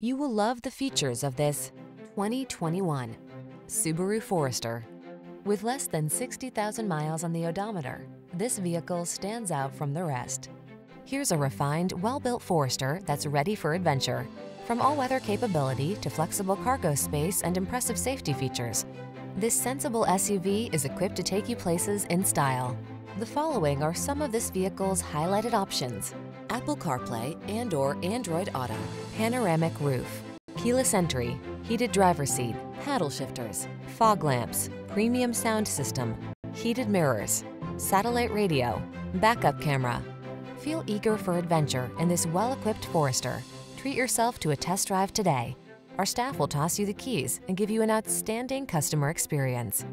You will love the features of this 2021 Subaru Forester. With less than 60,000 miles on the odometer, this vehicle stands out from the rest. Here's a refined, well-built Forester that's ready for adventure. From all-weather capability to flexible cargo space and impressive safety features, this sensible SUV is equipped to take you places in style. The following are some of this vehicle's highlighted options. Apple CarPlay and or Android Auto, panoramic roof, keyless entry, heated driver seat, paddle shifters, fog lamps, premium sound system, heated mirrors, satellite radio, backup camera. Feel eager for adventure in this well-equipped Forester. Treat yourself to a test drive today. Our staff will toss you the keys and give you an outstanding customer experience.